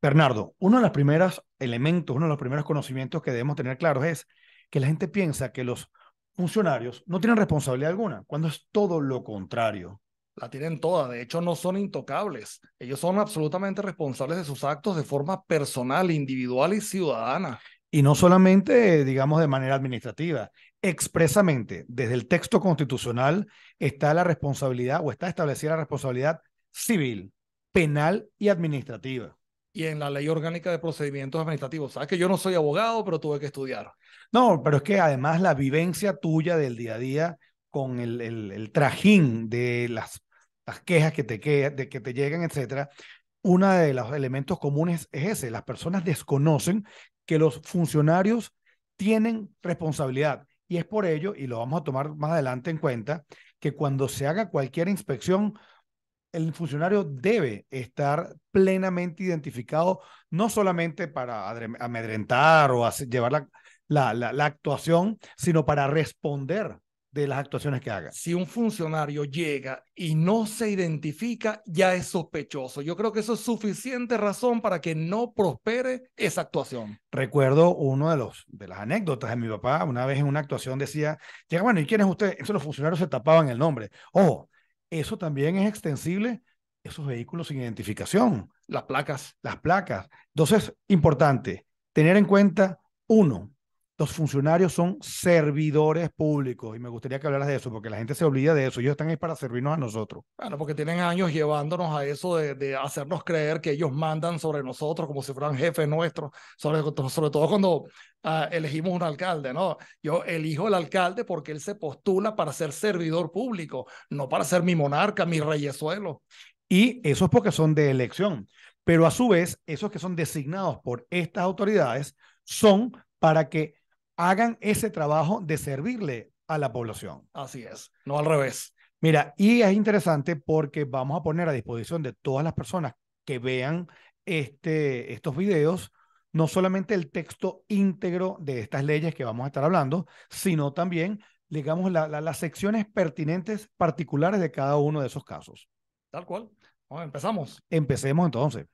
Bernardo, uno de los primeros elementos, uno de los primeros conocimientos que debemos tener claros es que la gente piensa que los funcionarios no tienen responsabilidad alguna, cuando es todo lo contrario. La tienen toda, de hecho no son intocables. Ellos son absolutamente responsables de sus actos de forma personal, individual y ciudadana. Y no solamente, digamos, de manera administrativa, expresamente, desde el texto constitucional está la responsabilidad o está establecida la responsabilidad civil, penal y administrativa y en la ley orgánica de procedimientos administrativos. Sabes que yo no soy abogado, pero tuve que estudiar. No, pero es que además la vivencia tuya del día a día con el, el, trajín de las, las quejas que te, que, de que te llegan, etcétera, uno de los elementos comunes es ese. Las personas desconocen que los funcionarios tienen responsabilidad. Y es por ello, y lo vamos a tomar más adelante en cuenta, que cuando se haga cualquier inspección, el funcionario debe estar plenamente identificado, no solamente para amedrentar o llevar la, la, actuación, sino para responder de las actuaciones que haga. Si un funcionario llega y no se identifica, ya es sospechoso. Yo creo que eso es suficiente razón para que no prospere esa actuación. Recuerdo uno de los de las anécdotas de mi papá, una vez en una actuación decía, llega, bueno, ¿y quién es usted? Eso los funcionarios se tapaban el nombre. Ojo, eso también es extensible esos vehículos sin identificación. Las placas. Las placas. Entonces, importante, tener en cuenta, uno, los funcionarios son servidores públicos y me gustaría que hablaras de eso porque la gente se olvida de eso. Ellos están ahí para servirnos a nosotros. Bueno, porque tienen años llevándonos a eso de, hacernos creer que ellos mandan sobre nosotros como si fueran jefes nuestros, sobre, sobre todo cuando ah, elegimos un alcalde, ¿no? Yo elijo el alcalde porque él se postula para ser servidor público, no para ser mi monarca, mi reyesuelo. Y eso es porque son de elección. Pero a su vez, esos que son designados por estas autoridades son para que hagan ese trabajo de servirle a la población. Así es, no al revés. Mira, y es interesante porque vamos a poner a disposición de todas las personas que vean este, estos videos, no solamente el texto íntegro de estas leyes que vamos a estar hablando, sino también, digamos, las secciones pertinentes particulares de cada uno de esos casos. Tal cual. empezamos. Empecemos entonces.